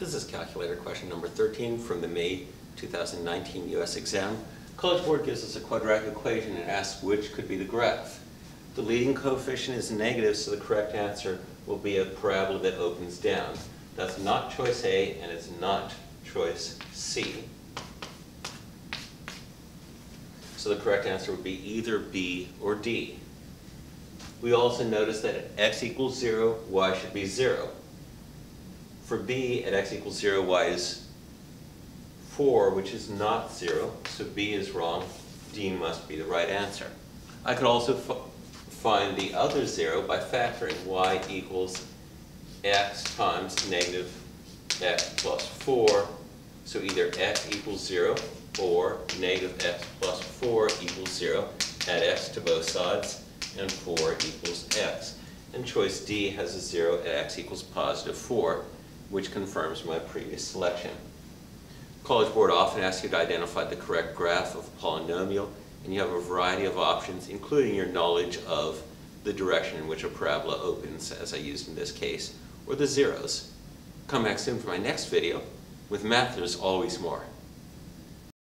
Business calculator question number 13 from the May 2019 US exam. College Board gives us a quadratic equation and asks which could be the graph. The leading coefficient is negative, so the correct answer will be a parabola that opens down. That's not choice A and it's not choice C. So the correct answer would be either B or D. We also notice that at x equals 0, y should be 0. For b, at x equals 0, y is 4, which is not 0, so b is wrong. D must be the right answer. I could also find the other 0 by factoring y equals x times negative x plus 4. So either x equals 0 or negative x plus 4 equals 0. Add x to both sides, and 4 equals x. And choice D has a 0 at x equals positive 4, which confirms my previous selection. College Board often asks you to identify the correct graph of a polynomial, and you have a variety of options, including your knowledge of the direction in which a parabola opens, as I used in this case, or the zeros. Come back soon for my next video. With math, there's always more.